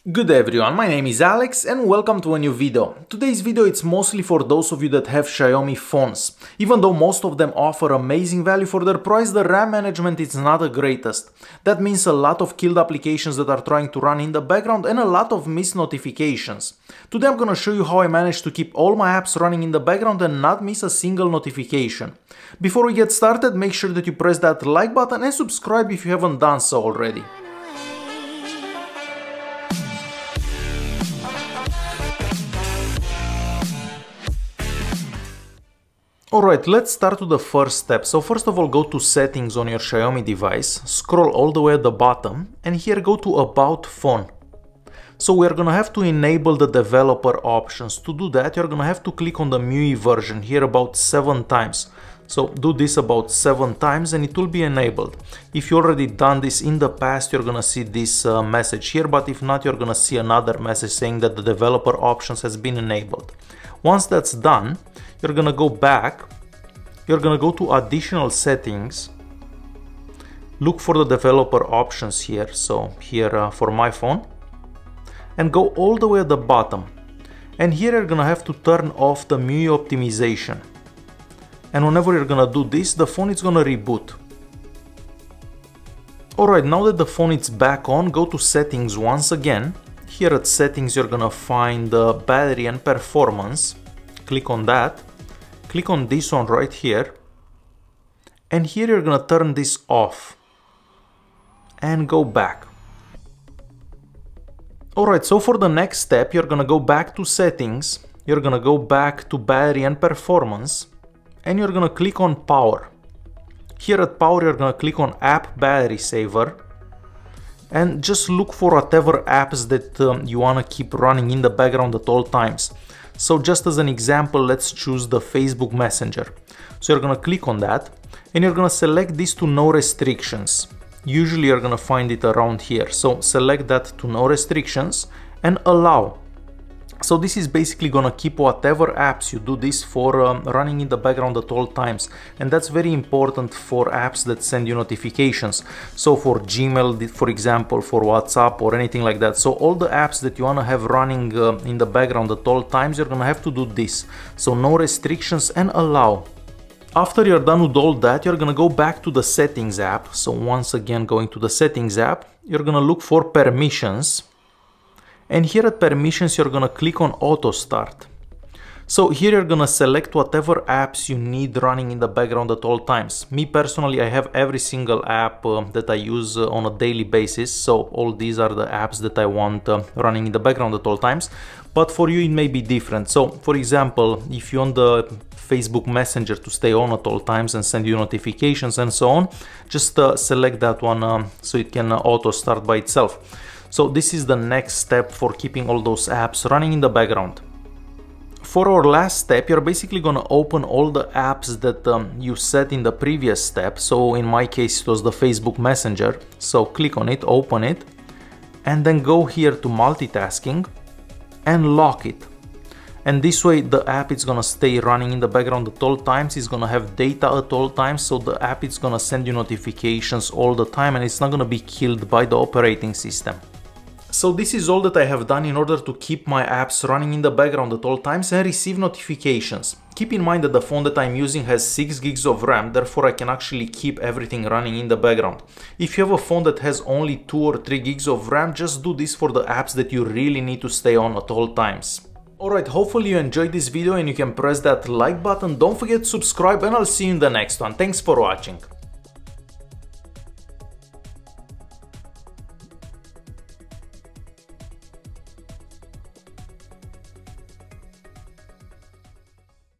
Good everyone, my name is Alex and welcome to a new video. Today's video it's mostly for those of you that have Xiaomi phones. Even though most of them offer amazing value for their price, the RAM management is not the greatest. That means a lot of killed applications that are trying to run in the background and a lot of missed notifications. Today I'm gonna show you how I managed to keep all my apps running in the background and not miss a single notification. Before we get started, make sure that you press that like button and subscribe if you haven't done so already. Alright, let's start with the first step. So first of all, go to settings on your Xiaomi device, scroll all the way at the bottom, and here go to about phone. So we're gonna have to enable the developer options. To do that, you're gonna have to click on the MIUI version here about seven times. So do this about seven times and it will be enabled. If you already done this in the past, you're gonna see this uh, message here, but if not, you're gonna see another message saying that the developer options has been enabled. Once that's done, you're gonna go back, you're gonna go to additional settings, look for the developer options here, so here uh, for my phone, and go all the way at the bottom. And here you're gonna have to turn off the MIUI optimization. And whenever you're gonna do this, the phone is gonna reboot. Alright, now that the phone is back on, go to settings once again. Here at settings you're gonna find the battery and performance. Click on that click on this one right here and here you're gonna turn this off and go back. Alright, so for the next step you're gonna go back to settings, you're gonna go back to battery and performance and you're gonna click on power. Here at power you're gonna click on app battery saver and just look for whatever apps that um, you wanna keep running in the background at all times. So just as an example, let's choose the Facebook Messenger. So you're gonna click on that and you're gonna select this to no restrictions. Usually you're gonna find it around here. So select that to no restrictions and allow. So this is basically gonna keep whatever apps you do this for um, running in the background at all times. And that's very important for apps that send you notifications. So for Gmail, for example, for WhatsApp or anything like that. So all the apps that you wanna have running uh, in the background at all times, you're gonna have to do this. So no restrictions and allow. After you're done with all that, you're gonna go back to the settings app. So once again, going to the settings app, you're gonna look for permissions and here at permissions, you're gonna click on auto start. So here you're gonna select whatever apps you need running in the background at all times. Me personally, I have every single app uh, that I use uh, on a daily basis. So all these are the apps that I want uh, running in the background at all times. But for you, it may be different. So for example, if you want the Facebook Messenger to stay on at all times and send you notifications and so on, just uh, select that one um, so it can uh, auto start by itself. So this is the next step for keeping all those apps running in the background. For our last step, you're basically gonna open all the apps that um, you set in the previous step. So in my case, it was the Facebook Messenger. So click on it, open it, and then go here to multitasking and lock it. And this way the app is gonna stay running in the background at all times, it's gonna have data at all times, so the app is gonna send you notifications all the time and it's not gonna be killed by the operating system. So this is all that I have done in order to keep my apps running in the background at all times and receive notifications. Keep in mind that the phone that I'm using has 6 gigs of RAM, therefore I can actually keep everything running in the background. If you have a phone that has only 2 or 3 gigs of RAM, just do this for the apps that you really need to stay on at all times. Alright, hopefully you enjoyed this video and you can press that like button. Don't forget to subscribe and I'll see you in the next one. Thanks for watching.